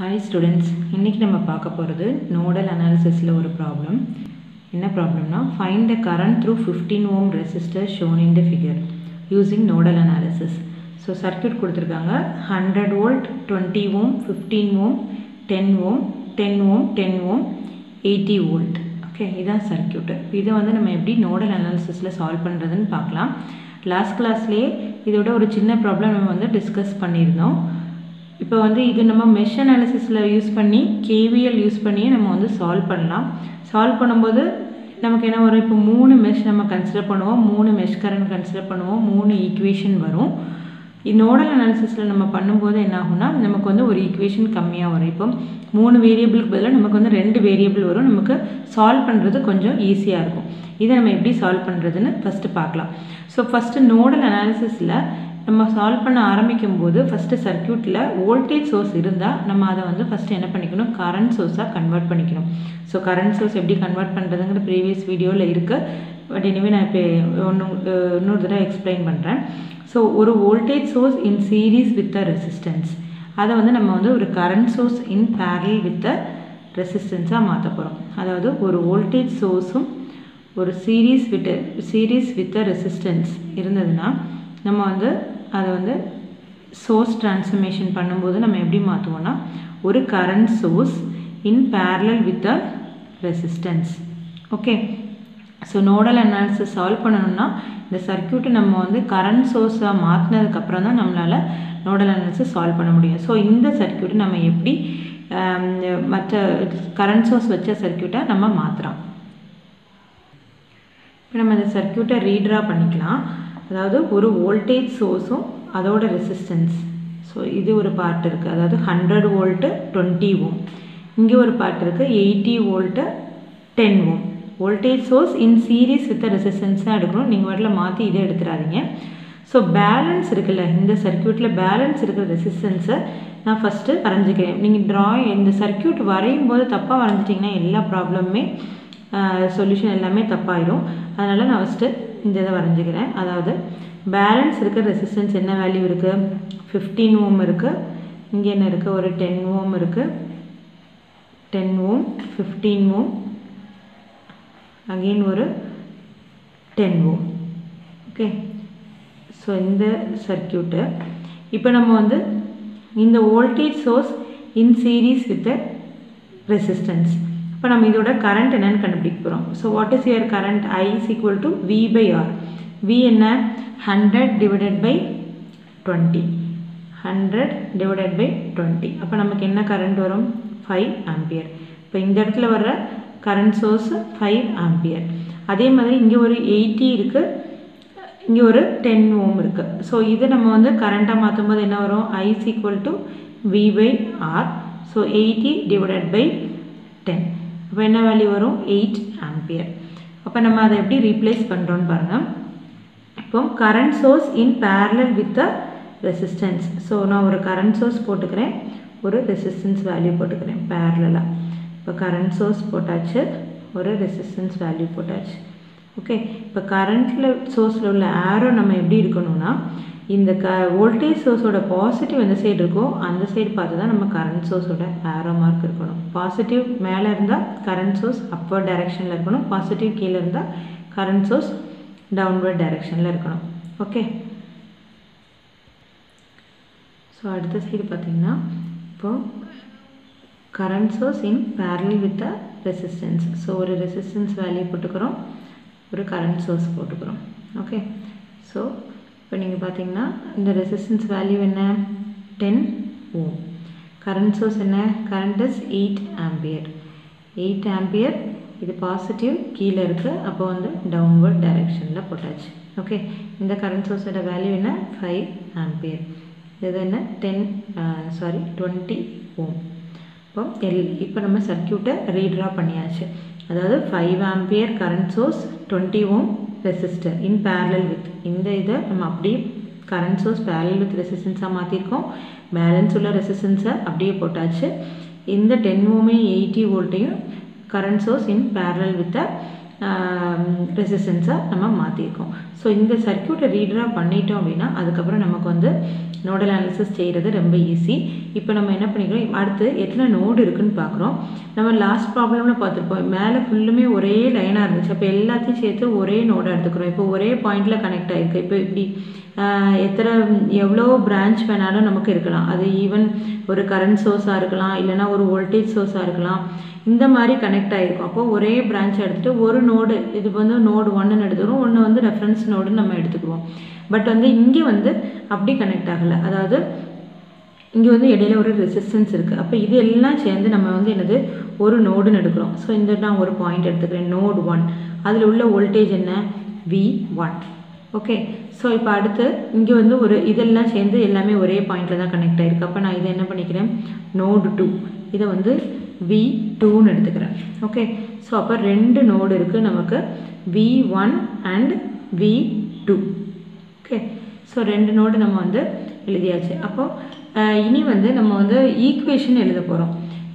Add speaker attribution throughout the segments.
Speaker 1: Hi students இன்றைக்கி நம்ம பார்க்க போகிறது நோடல் அனாலிசிஸில் ஒரு ப்ராப்ளம் என்ன ப்ராப்ளம்னா find the current through fifteen ohm resistor shown in the figure using nodal analysis so circuit கொடுத்துருக்காங்க. Hundred volt twenty ohm fifteen ohm ten ohm ten ohm ten ohm eighty volt okay இதான் circuit இதை வந்து நம்ம எப்படி nodal அனாலிசிஸில் solve பண்ணுறதுன்னு பார்க்கலாம். Last கிளாஸ்லேயே இதோட ஒரு சின்ன ப்ராப்ளம் நம்ம வந்து டிஸ்கஸ் பண்ணியிருந்தோம். இப்போ வந்து இது நம்ம மெஷ் அனாலிசிஸில் யூஸ் பண்ணி கேவிஎல் யூஸ் பண்ணியே நம்ம வந்து சால்வ் பண்ணலாம். சால்வ் பண்ணும்போது நமக்கு என்ன வரும்? இப்போ மூணு மெஷ் நம்ம கன்சிடர் பண்ணுவோம். மூணு மெஷ் கரண்ட் கன்சிடர் பண்ணுவோம். மூணு ஈக்குவேஷன் வரும். நோடல் அனாலிசிஸில் நம்ம பண்ணும்போது என்ன ஆகும்னா நமக்கு வந்து ஒரு ஈக்குவேஷன் கம்மியாக வரும். இப்போ மூணு வேரியபிளுக்கு பதிலாக நமக்கு வந்து ரெண்டு வேரியபிள் வரும். நமக்கு சால்வ் பண்ணுறது கொஞ்சம் ஈஸியாக இருக்கும். இதை நம்ம எப்படி சால்வ் பண்ணுறதுன்னு ஃபஸ்ட்டு பார்க்கலாம். ஸோ ஃபஸ்ட்டு நோடல் அனாலிசிஸில் நம்ம சால்வ் பண்ண ஆரம்பிக்கும் போது ஃபஸ்ட்டு சர்க்கியூட்டில் வோல்டேஜ் சோர்ஸ் இருந்தால் நம்ம அதை வந்து ஃபஸ்ட்டு என்ன பண்ணிக்கணும்? கரண்ட் சோர்ஸாக கன்வெர்ட் பண்ணிக்கணும். ஸோ கரண்ட் சோர்ஸ் எப்படி கன்வெர்ட் பண்ணுறதுங்கிற ப்ரீவியஸ் வீடியோவில் இருக்குது பட் எனிவே நான் இப்போ ஒன்று இன்னொரு தடவை எக்ஸ்பிளைன் பண்ணுறேன் ஸோ ஒரு voltage source in series with a resistance அதை வந்து நம்ம வந்து ஒரு current source in parallel with a ரெசிஸ்டன்ஸாக மாற்ற போகிறோம் அதாவது ஒரு வோல்டேஜ் சோர்ஸும் ஒரு series with series with a resistance இருந்ததுன்னா நம்ம வந்து அதை வந்து சோர்ஸ் ட்ரான்ஸ்ஃபர்மேஷன் பண்ணும்போது நம்ம எப்படி மாற்றுவோம்னா ஒரு current source in parallel with a resistance okay so nodal analysis solve பண்ணணும்னா இந்த சர்க்கியூட்டை நம்ம வந்து கரண்ட் சோர்ஸாக மாற்றினதுக்கப்புறம் தான் நம்மளால் நோடல் அனாலிசிஸ் சால்வ் பண்ண முடியும். ஸோ இந்த சர்க்கியூட்டை நம்ம எப்படி um, மற்ற கரண்ட் சோர்ஸ் வச்ச சர்க்கியூட்டை நம்ம மாற்றுறோம் இப்போ நம்ம இந்த சர்க்கியூட்டை ரீட்ரா பண்ணிக்கலாம். அதாவது ஒரு வோல்டேஜ் சோர்ஸும் அதோட ரெசிஸ்டன்ஸ் ஸோ இது ஒரு பார்ட் இருக்குது அதாவது ஹண்ட்ரட் வோல்ட்டு டுவெண்ட்டி ஓம். இங்கே ஒரு பார்ட் இருக்குது eighty volt ten ohm. Voltage source in series with resistance தான் எடுக்கணும். நீங்கள் வரல மாற்றி இதை எடுத்துடாதீங்க ஸோ பேலன்ஸ் இருக்குல்ல. இந்த சர்க்கியூட்டில் பேலன்ஸ் இருக்கிற ரெசிஸ்டன்ஸை நான் ஃபஸ்ட்டு வரைஞ்சிக்கிறேன். நீங்கள் ட்ராயிங் இந்த சர்க்கியூட் வரையும் போது தப்பாக வரைஞ்சிட்டிங்கன்னா எல்லா ப்ராப்ளமுமே சொல்யூஷன் எல்லாமே தப்பாயிடும் அதனால் நான் ஃபஸ்ட்டு இந்த இதை வரைஞ்சிக்கிறேன். அதாவது பேலன்ஸ் இருக்கிற ரெசிஸ்டன்ஸ் என்ன வேல்யூ இருக்குது ஃபிஃப்டீன் ஓம் இருக்குது இங்கே என்ன இருக்குது ஒரு டென் ஓம் இருக்குது ten ohm fifteen ohm again ஒரு டென் ஓம் ஓகே ஸோ இந்த சர்க்கியூட்டு இப்போ நம்ம வந்து இந்த voltage source in series with resistance இப்போ நம்ம இதோட கரண்ட் என்னன்னு கண்டுபிடிக்க போகிறோம் so what is your current I is equal to V by R V என்ன? Hundred divided by twenty hundred divided by twenty அப்போ நமக்கு என்ன கரண்ட் வரும்? ஃபைவ் ஆம்பியர் இப்போ இந்த இடத்துல வர்ற கரண்ட் சோர்ஸ் ஃபைவ் ஆம்பியர் அதே மாதிரி இங்கே ஒரு எயிட்டி இருக்குது இங்கே ஒரு டென் ஓம் இருக்குது ஸோ இது நம்ம வந்து கரண்ட்டாக மாற்றும் போது என்ன வரும்? I equal to V by R so eighty divided by ten அப்போ என்ன வேல்யூ வரும்? எயிட் ஆம்பியர் அப்போ நம்ம அதை எப்படி ரீப்ளேஸ் பண்ணுறோன்னு பாருங்கள் இப்போ current source in parallel with the resistance so நான் ஒரு கரண்ட் சோர்ஸ் போட்டுக்கிறேன். ஒரு ரெசிஸ்டன்ஸ் வேல்யூ போட்டுக்கிறேன் பேரலாக இப்போ கரண்ட் சோர்ஸ் போட்டாச்சு ஒரு ரெசிஸ்டன்ஸ் வேல்யூ போட்டாச்சு. ஓகே இப்போ கரண்ட்டில் சோர்ஸில் உள்ள ஆரோ நம்ம எப்படி இருக்கணும்னா இந்த க வோல்டேஜ் சோர்ஸோட பாசிட்டிவ் எந்த சைடு இருக்கோ அந்த சைடு பார்த்து தான் நம்ம கரண்ட் சோர்ஸோட ஆரோ மார்க் இருக்கணும். பாசிட்டிவ் மேலே இருந்தால் கரண்ட் சோர்ஸ் அப்வர்ட் டைரெக்ஷனில் இருக்கணும். பாசிட்டிவ் கீழே இருந்தால் கரண்ட் சோர்ஸ் டவுன்வர்ட் டைரெக்ஷனில் இருக்கணும். ஓகே ஸோ அடுத்த சைடு பார்த்திங்கன்னா இப்போது current source in parallel with a resistance so ஒரு ரெசிஸ்டன்ஸ் வேல்யூ போட்டுக்கிறோம். ஒரு கரண்ட் சோர்ஸ் போட்டுக்கிறோம். ஓகே ஸோ இப்போ நீங்கள் பார்த்தீங்கன்னா இந்த ரெசிஸ்டன்ஸ் வேல்யூ என்ன? டென் ஓம் கரண்ட் சோர்ஸ் என்ன? Current is eight ampere eight ampere இது பாசிட்டிவ் கீழே இருக்குது அப்போ வந்து டவுன்வர்ட் டைரெக்ஷனில் போட்டாச்சு. ஓகே இந்த கரண்ட் சோர்ஸோட வேல்யூ என்ன? ஃபைவ் ஆம்பியர் இது என்ன? டென் சாரி டுவெண்ட்டி ஓம் இப்போ எல் இப்போ நம்ம சர்க்கியூட்டை ரீட்ரா பண்ணியாச்சு. அதாவது five ampere current source twenty ohm resistor in parallel with இந்த இதை நம்ம அப்படியே கரண்ட் சோர்ஸ் பேரலல் வித் ரெசிஸ்டன்ஸாக மாற்றிருக்கோம் பேலன்ஸ் உள்ள ரெசிஸ்டன்ஸை அப்படியே போட்டாச்சு. இந்த டென் ஓமே eighty வோல்ட்டையும் current source in parallel with ரெசிஸ்டன்ஸை நம்ம மாற்றிருக்கோம் ஸோ இந்த சர்க்கியூட்டை ரீடராக பண்ணிட்டோம் அப்படின்னா அதுக்கப்புறம் நமக்கு வந்து நோடல் அனாலிசிஸ் செய்கிறது ரொம்ப ஈஸி இப்போ நம்ம என்ன பண்ணிக்கிறோம்? அடுத்து எத்தனை நோடு இருக்குன்னு பார்க்குறோம். நம்ம லாஸ்ட் ப்ராப்ளமில் பார்த்துருப்போம். மேலே ஃபுல்லுமே ஒரே லைனாக இருந்துச்சு. அப்போ எல்லாத்தையும் சேர்த்து ஒரே நோடாக எடுத்துக்கிறோம். இப்போ ஒரே பாயிண்டில் கனெக்ட் ஆகிருக்கு இப்போ இப்படி எத்தனை எவ்வளோ பிரான்ச் வேணாலும் நமக்கு இருக்கலாம். அது ஈவன் ஒரு கரண்ட் சோர்ஸாக இருக்கலாம். இல்லைனா ஒரு வோல்டேஜ் சோர்ஸாக இருக்கலாம். இந்த மாதிரி கனெக்ட் ஆகிருக்கும் அப்போ ஒரே பிரான்ச் எடுத்துகிட்டு ஒரு நோடு இது வந்து நோடு ஒன்றுன்னு எடுத்துக்கிறோம். ஒன்று வந்து ரெஃபரன்ஸ் நோடுன்னு நம்ம எடுத்துக்குவோம் பட் வந்து இங்கே வந்து அப்படி கனெக்ட் ஆகலை. அதாவது இங்கே வந்து இடையில ஒரு ரெசிஸ்டன்ஸ் இருக்குது அப்போ இது எல்லாம் சேர்ந்து நம்ம வந்து என்னது? ஒரு நோடுன்னு எடுக்கிறோம். ஸோ இந்த நான் ஒரு பாயிண்ட் எடுத்துக்கிறேன். நோடு ஒன் அதில் உள்ள வோல்டேஜ் என்ன? வி ஒன் ஓகே ஸோ இப்போ அடுத்து இங்கே வந்து ஒரு இதெல்லாம் சேர்ந்து எல்லாமே ஒரே பாயிண்டில் தான் கனெக்ட் ஆகிருக்கு அப்போ நான் இதை என்ன பண்ணிக்கிறேன்? நோடு டூ இதை வந்து வி டூன்னு எடுத்துக்கிறேன். ஓகே ஸோ அப்போ ரெண்டு நோடு இருக்குது நமக்கு. V one and V two okay so ரெண்டு நோடு நம்ம வந்து எழுதியாச்சு. அப்போது இனி வந்து நம்ம வந்து ஈக்குவேஷன் எழுத போகிறோம்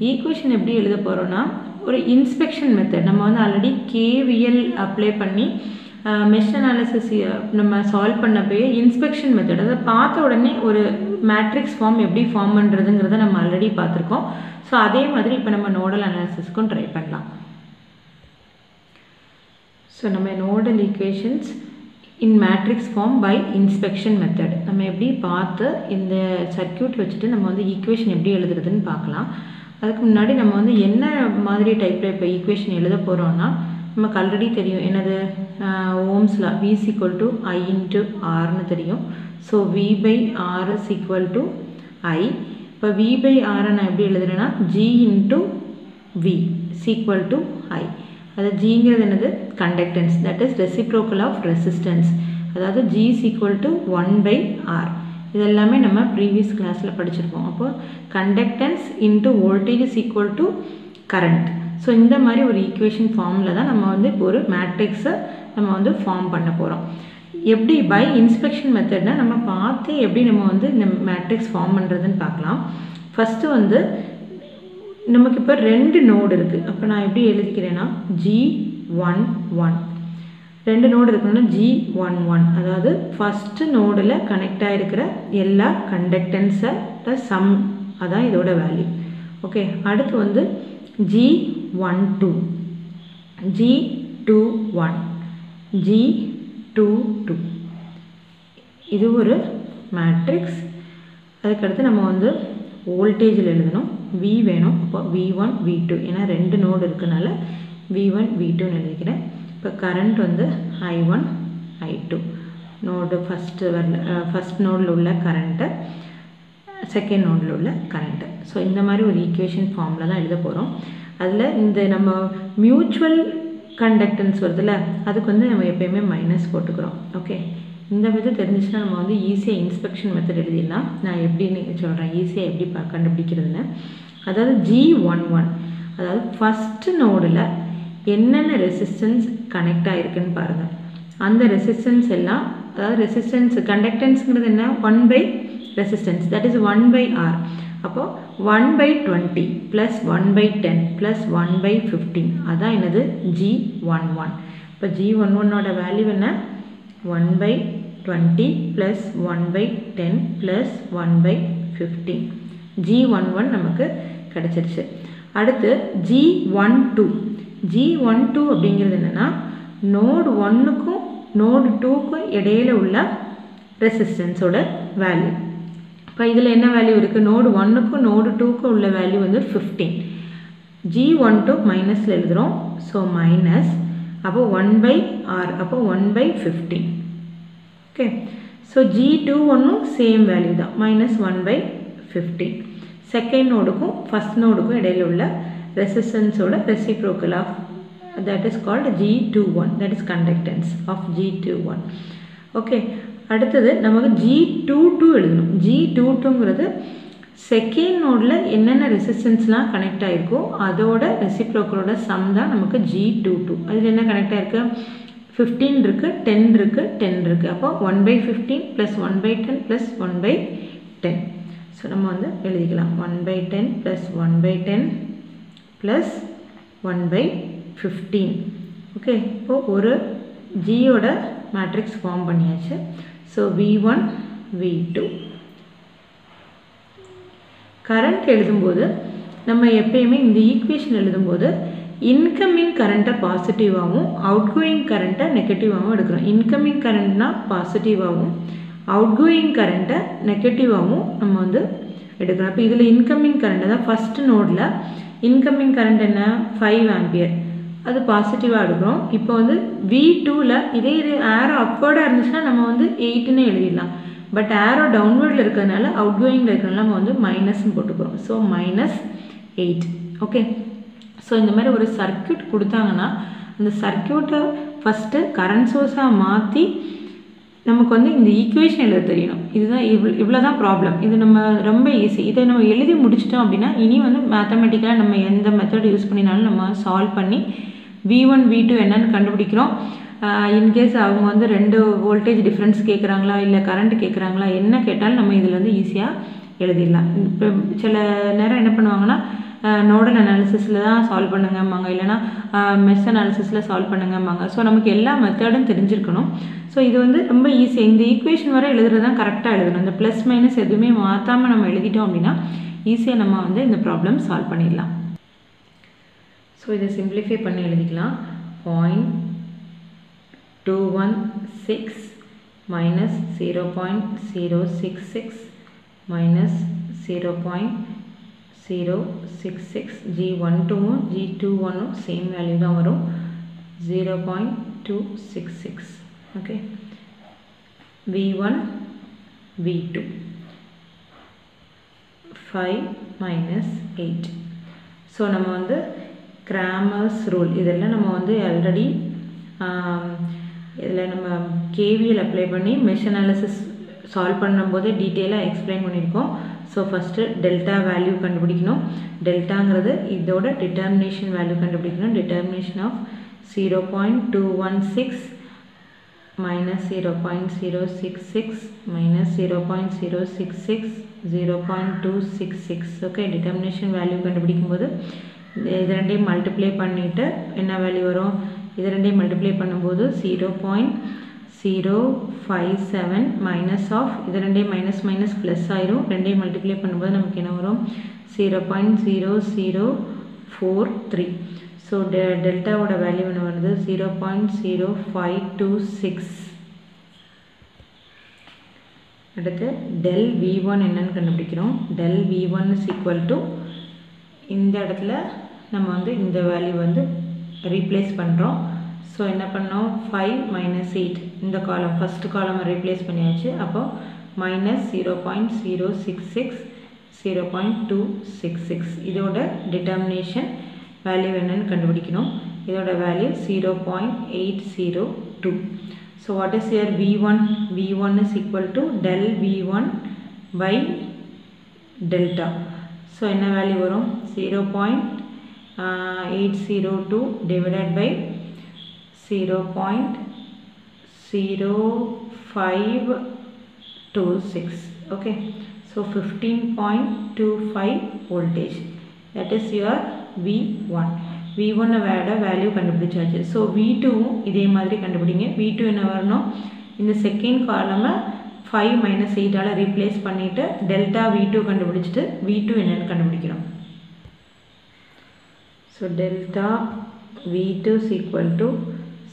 Speaker 1: ஈக்குவேஷன் எப்படி எழுத போகிறோன்னா ஒரு இன்ஸ்பெக்ஷன் மெத்தட் நம்ம வந்து ஆல்ரெடி கேவிஎல் அப்ளை பண்ணி மெஷ் அனாலிசிஸ் நம்ம சால்வ் பண்ணப்போயே இன்ஸ்பெக்ஷன் மெத்தட் அதை பார்த்த உடனே ஒரு மேட்ரிக்ஸ் ஃபார்ம் எப்படி ஃபார்ம் பண்ணுறதுங்கிறத நம்ம ஆல்ரெடி பார்த்துருக்கோம். ஸோ அதே மாதிரி இப்போ நம்ம நோடல் அனாலிசிஸ்க்கும் ட்ரை பண்ணலாம். ஸோ நம்ம nodal equations in matrix form by inspection method நம்ம எப்படி பார்த்து இந்த சர்க்கியூட் வச்சுட்டு நம்ம வந்து ஈக்குவேஷன் எப்படி எழுதுறதுன்னு பார்க்கலாம். அதுக்கு முன்னாடி நம்ம வந்து என்ன மாதிரி டைப்பில் இப்போ ஈக்குவேஷன் எழுத போகிறோம்னா நமக்கு ஆல்ரெடி தெரியும். என்னது? ஓம்ஸ்லா V equal to I into ஆர்னு தெரியும். So V by R is equal to I இப்போ வி பை ஆரை நான் எப்படி எழுதுறேன்னா G into V is equal to I அது ஜிங்கிறது என்னது? Conductance that is reciprocal of resistance அதாவது G is equal to one by R இதெல்லாமே நம்ம ப்ரீவியஸ் கிளாஸில் படிச்சிருப்போம். அப்போது conductance into voltage is equal to current so இந்த மாதிரி ஒரு ஈக்குவேஷன் ஃபார்மில் தான் நம்ம வந்து இப்போ ஒரு மேட்ரிக்ஸை நம்ம வந்து ஃபார்ம் பண்ண போகிறோம் எப்படி பை இன்ஸ்பெக்ஷன் மெத்தட்னால் நம்ம பார்த்து எப்படி நம்ம வந்து இந்த மேட்ரிக்ஸ் ஃபார்ம் பண்ணுறதுன்னு பார்க்கலாம். ஃபஸ்ட்டு வந்து நமக்கு இப்போ ரெண்டு நோடு இருக்குது அப்போ நான் எப்படி எழுதிக்கிறேன்னா ஜி ஒன் ஒன் ரெண்டு நோடு இருக்கணும்னா ஜி ஒன் ஒன் அதாவது ஃபஸ்ட்டு நோடில் கனெக்ட் ஆகிருக்கிற எல்லா கண்டக்டன்ஸை சம் அதான் இதோட வேல்யூ ஓகே அடுத்து வந்து G one two G two one G two two இது ஒரு மேட்ரிக்ஸ் அதுக்கடுத்து நம்ம வந்து வோல்டேஜில் எழுதணும். வி வேணும். அப்போ வி ஒன் வி டூ ஏன்னா ரெண்டு நோடு இருக்கனால வி ஒன் வி டூன்னு எழுதிக்கிறேன். இப்போ கரண்ட் வந்து I one I two node first வரல ஃபஸ்ட் நோடில் உள்ள கரண்ட்டு செகண்ட் நோடில் உள்ள கரண்ட்டு ஸோ இந்த மாதிரி ஒரு ஈக்குவேஷன் ஃபார்மில் தான் எழுத போகிறோம் அதில் இந்த நம்ம மியூச்சுவல் கண்டக்டன்ஸ் வருதுல்ல அதுக்கு வந்து நம்ம எப்பயுமே மைனஸ் போட்டுக்கிறோம். ஓகே இந்த விதம் தெரிஞ்சிச்சுன்னா நம்ம வந்து ஈஸியாக இன்ஸ்பெக்ஷன் மெத்தட் எழுதிடலாம். நான் எப்படின்னு சொல்கிறேன் ஈஸியாக எப்படி ப கண்டுபிடிக்கிறதுன்னு. அதாவது ஜி ஒன் ஒன் அதாவது ஃபஸ்ட்டு நோடில் என்னென்ன ரெசிஸ்டன்ஸ் கனெக்ட் ஆகிருக்குன்னு பாருங்கள் அந்த ரெசிஸ்டன்ஸ் எல்லாம் அதாவது ரெசிஸ்டன்ஸ் கண்டக்டன்ஸுங்கிறது என்ன? One by resistance that is one by R அப்போது one by twenty plus one by ten plus one by fifteen அதான் என்னது? ஜி ஒன் ஒன் இப்போ ஜி ஒன் ஒன்னோட வேல்யூ என்ன? One by twenty plus one by ten plus one by fifteen G one one நமக்கு கிடச்சிருச்சு. அடுத்து G one two G one two அப்படிங்கிறது என்னென்னா நோடு ஒன்றுக்கும் நோடு டூக்கும் இடையில உள்ள ரெசிஸ்டன்ஸோட வேல்யூ இப்போ இதில் என்ன வேல்யூ இருக்குது நோடு ஒன்றுக்கும் நோடு டூக்கும் உள்ள வேல்யூ வந்து ஃபிஃப்டீன் ஜி ஒன் டூ மைனஸில் எழுதுகிறோம் ஸோ மைனஸ் அப்போ ஒன் பை ஆர் அப்போ one by fifteen okay so G two ஒன்றும் சேம் வேல்யூ தான். Minus one by fifteen second நோடுக்கும் first நோடுக்கும் இடையில உள்ள ரெசிஸ்டன்ஸோட reciprocal of that is called G two one that is conductance of G two one okay அடுத்தது நமக்கு G two two எழுதணும். G two டூங்கிறது second நோடில் என்னென்ன ரெசிஸ்டன்ஸ்லாம் கனெக்ட் ஆகிருக்கோ அதோட ரெசிப்ரோக்கலோட சம் தான் நமக்கு ஜி டூ டூ அதில் என்ன கனெக்ட் ஆகிருக்கு ஃபிஃப்டீன் இருக்குது டென் இருக்குது டென் இருக்குது அப்போ one by fifteen plus one by ten plus one by ten so நம்ம வந்து எழுதிக்கலாம். One by ten plus one by ten plus one by fifteen okay இப்போது ஒரு ஜியோட மேட்ரிக்ஸ் ஃபார்ம் பண்ணியாச்சு. So V one V two current எழுதும்போது நம்ம எப்பயுமே இந்த ஈக்குவேஷன் எழுதும்போது இன்கமிங் கரண்ட்டை பாசிட்டிவாகவும் அவுட்கோயிங் கரண்ட்டை நெகட்டிவாகவும் எடுக்கிறோம். இன்கமிங் கரண்ட்னா பாசிட்டிவாகவும் அவுட்கோயிங் கரண்ட்டை நெகட்டிவாகவும் நம்ம வந்து எடுக்கிறோம். இப்போ இதில் இன்கமிங் கரண்ட் தான் ஃபஸ்ட்டு நோடில் இன்கமிங் கரண்ட் என்ன? ஃபைவ் ஆம்பியர் அது பாசிட்டிவாக எடுக்கிறோம். இப்போ வந்து வி டூவில் இதே இது ஏரோ அப்வர்டாக இருந்துச்சுன்னா நம்ம வந்து எயிட்டுன்னு எழுதிடலாம். பட் ஏரோ டவுன்வர்டில் இருக்கிறதுனால அவுட் கோயிங்கில் இருக்கிறதுனால நம்ம வந்து மைனஸ்ன்னு போட்டுக்கிறோம். So minus eight okay so இந்த மாதிரி ஒரு சர்க்கியூட் கொடுத்தாங்கன்னா அந்த சர்க்கியூட்டை ஃபஸ்ட்டு கரண்ட் சோர்ஸாக மாற்றி நமக்கு வந்து இந்த ஈக்குவேஷன் எழுத தெரியணும். இதுதான் இவ்வளோ இவ்வளோ தான் ப்ராப்ளம் இது நம்ம ரொம்ப ஈஸி இதை நம்ம எழுதி முடிச்சிட்டோம் அப்படின்னா இனி வந்து மேத்தமெட்டிக்கலாக நம்ம எந்த மெத்தட் யூஸ் பண்ணினாலும் நம்ம சால்வ் பண்ணி வி ஒன் வி டூ என்னன்னு கண்டுபிடிக்கிறோம். இன்கேஸ் அவங்க வந்து ரெண்டு வோல்டேஜ் டிஃப்ரென்ஸ் கேட்குறாங்களா இல்லை கரண்ட் கேட்குறாங்களா என்ன கேட்டாலும் நம்ம இதில் வந்து ஈஸியாக எழுதிடலாம். இப்போ சில நேரம் என்ன பண்ணுவாங்கன்னா நோடல் அனாலிசிஸில் தான் சால்வ் பண்ணுங்கம்பாங்க. இல்லைனா மெஸ் அனாலிசிஸில் சால்வ் பண்ணுங்கம்பாங்க. ஸோ நமக்கு எல்லா மெத்தடும் தெரிஞ்சிருக்கணும். ஸோ இது வந்து ரொம்ப ஈஸி இந்த ஈக்குவேஷன் வரை எழுதுறது தான் கரெக்டாக எழுதணும். இந்த ப்ளஸ் மைனஸ் எதுவுமே மாற்றாமல் நம்ம எழுதிட்டோம் அப்படின்னா ஈஸியாக நம்ம வந்து இந்த ப்ராப்ளம் சால்வ் பண்ணிடலாம். ஸோ இதை சிம்பிளிஃபை பண்ணி எழுதிக்கலாம். Point two one six minus zero point zero six six minus zero point zero six six G one டூவும் ஜி டூ ஒன்னும் சேம் வேல்யூ தான் வரும். Zero point two six six okay V one V two five minus eight so நம்ம வந்து Cramer's rule இதெல்லாம் நம்ம வந்து already இதில் நம்ம கேவிஎல் அப்ளை பண்ணி மெஷ் அனாலிசிஸ் சால்வ் பண்ணும்போது டீட்டெயிலாக எக்ஸ்பிளைன் பண்ணியிருக்கோம். ஸோ ஃபஸ்ட்டு டெல்டா வேல்யூ கண்டுபிடிக்கணும். டெல்டாங்கிறது இதோட டிட்டர்மினேஷன் வேல்யூ கண்டுபிடிக்கணும். Determination of zero point two one six minus zero point zero six six minus zero point zero six six zero point two six six okay determination value கண்டுபிடிக்கும் போது இது ரெண்டையும் multiply பண்ணிவிட்டு என்ன வேல்யூ வரும்? இது ரெண்டையும் மல்டிப்ளை பண்ணும்போது zero point zero five seven minus of இது ரெண்டையும் மைனஸ் மைனஸ் ப்ளஸ் ஆயிரும். ரெண்டையும் மல்டிப்ளை பண்ணும்போது நமக்கு என்ன வரும்? Zero point zero zero four three so டெ டெல்டாவோட வேல்யூ என்ன வருது? Zero point zero five two six அடுத்து டெல் வி ஒன் என்னன்னு கண்டுபிடிக்கிறோம். Del V one is equal to இந்த இடத்துல நம்ம வந்து இந்த வேல்யூ வந்து ரீப்ளேஸ் பண்ணுறோம் ஸோ என்ன பண்ணோம்? ஃபைவ் மைனஸ் எயிட் இந்த காலம் ஃபஸ்ட்டு காலமை ரீப்ளேஸ் பண்ணியாச்சு. அப்போ minus zero point zero six six zero point two six six இதோட டிட்டர்மினேஷன் வேல்யூ என்னன்னு கண்டுபிடிக்கணும். இதோட value zero point eight zero two so what is here V one V one is equal to del V one by delta so என்ன value வரும்? Zero point eight zero two divided by zero point zero five two six okay so fifteen point two five voltage that is your V one V ஒன்னை வேட value கண்டுபிடிச்சாச்சு. So we டூவும் இதே மாதிரி கண்டுபிடிங்க. We do என்ன வரணும்? இந்த செகண்ட் காலமை ஃபைவ் மைனஸ் எயிட்டால் ரீப்ளேஸ் பண்ணிவிட்டு டெல்டா வி டூ கண்டுபிடிச்சிட்டு வி டூ என்னென்னு கண்டுபிடிக்கிறோம். so delta V two is equal to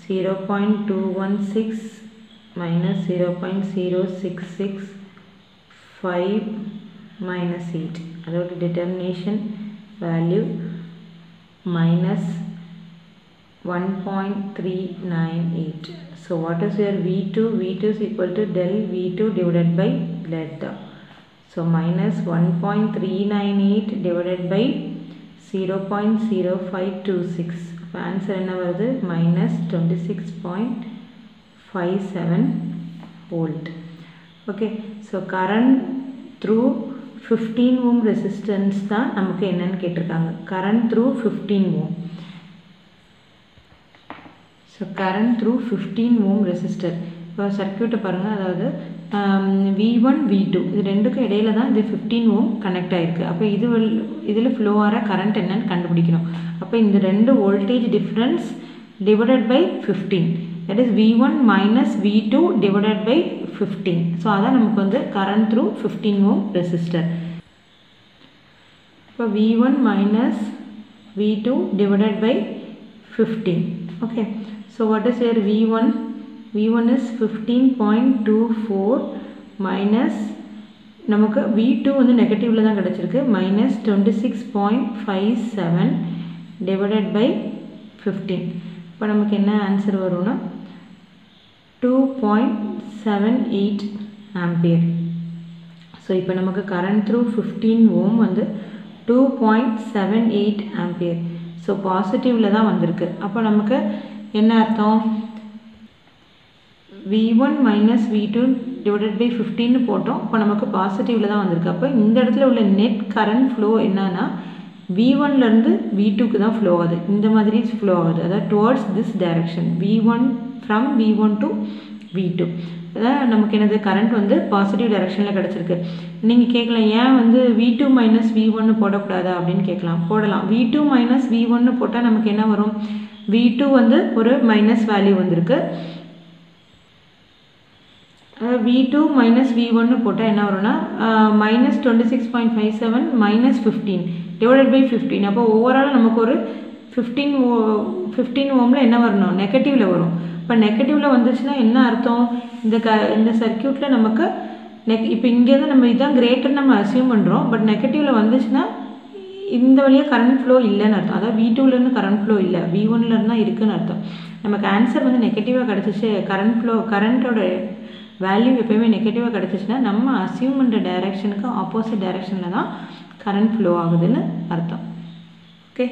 Speaker 1: zero point two one six minus zero point zero six six five minus eight அதோட determination value minus 1.398 so what is your v2 v2 is equal to del v2 divided by delta so minus 1.398 divided by 0.0526 அப்போ answer என்ன வருது? Minus twenty six point five seven volt okay so current through fifteen ohm resistance தான் நமக்கு என்னன்னு கேட்டிருக்காங்க. Current through fifteen ohm so current through fifteen ohm resistor இப்போ சர்க்கியூட்டை பாருங்கள் அதாவது வி ஒன் வி டூ இது ரெண்டுக்கும் இடையில தான் இது ஃபிஃப்டீன் ஓம் கனெக்ட் ஆகிருக்கு அப்போ இது இதில் ஃப்ளோ ஆகிற கரண்ட் என்னன்னு கண்டுபிடிக்கணும். அப்போ இந்த ரெண்டு voltage difference divided by fifteen that is V one minus V two divided by fifteen so அதான் நமக்கு வந்து current through fifteen ohm resistor இப்போ V one minus V two divided by fifteen okay so what is here V one V one is fifteen point two four minus நமக்கு V two வந்து நெகட்டிவில் தான் கிடச்சிருக்கு. Minus twenty six point five seven divided by fifteen இப்போ நமக்கு என்ன answer வரும்னா two point seven eight ampere so இப்போ நமக்கு கரண்ட் த்ரூ ஃபிஃப்டீன் ஓம் வந்து two point seven eight ampere so பாசிட்டிவில் தான் வந்திருக்கு. அப்போ நமக்கு என்ன அர்த்தம்? V one minus V two divided by ஃபிஃப்டின்னு போட்டோம். இப்போ நமக்கு பாசிட்டிவில் தான் வந்திருக்கு. அப்போ இந்த இடத்துல உள்ள நெட் கரண்ட் ஃப்ளோ என்னன்னா வி ஒன்லேருந்து வி டூக்கு தான் ஃப்ளோ ஆகுது. இந்த மாதிரி ஃப்ளோ ஆகுது. அதாவது towards this direction V one from V one to V two அதான் நமக்கு என்னது? கரண்ட் வந்து பாசிட்டிவ் டைரக்ஷனில் கிடச்சிருக்கு. நீங்கள் கேட்கலாம் ஏன் வந்து வி டூ மைனஸ் வி ஒன்று போடக்கூடாதா அப்படின்னு கேட்கலாம். போடலாம். வி டூ மைனஸ் வி ஒன்று போட்டால் நமக்கு என்ன வரும்? வி டூ வந்து ஒரு மைனஸ் வேல்யூ வந்திருக்கு. வி டூ மைனஸ் வி ஒன்னு போட்டால் என்ன வரும்னா minus twenty six point five seven minus fifteen divided by fifteen அப்போ ஓவரால் நமக்கு ஒரு ஃபிஃப்டீன் ஓ ஃபிஃப்டீன் ஓமில் என்ன வரணும்? நெகட்டிவில் வரும். இப்போ நெகட்டிவில் வந்துச்சுன்னா என்ன அர்த்தம்? இந்த க இந்த சர்க்கியூட்டில் நமக்கு நெக் இப்போ இங்கேருந்து நம்ம இதான் கிரேட்டர் நம்ம அசியூம் பண்ணுறோம் பட் நெகட்டிவில் வந்துச்சுன்னா இந்த வழியாக கரண்ட் ஃப்ளோ இல்லைன்னு அர்த்தம். அதாவது வி டூலேருந்து கரண்ட் ஃப்ளோ இல்லை. வி ஒன்லேருந்து தான் இருக்குன்னு அர்த்தம். நமக்கு ஆன்சர் வந்து நெகட்டிவாக கிடச்சிச்சு. கரண்ட் ஃப்ளோ கரண்ட்டோட வேல்யூ எப்போயுமே நெகட்டிவாக கிடச்சிச்சின்னா நம்ம அசியூம் பண்ணுற டைரெக்ஷனுக்கு ஆப்போசிட் டைரெக்ஷனில் தான் கரண்ட் ஃப்ளோ ஆகுதுன்னு அர்த்தம். ஓகே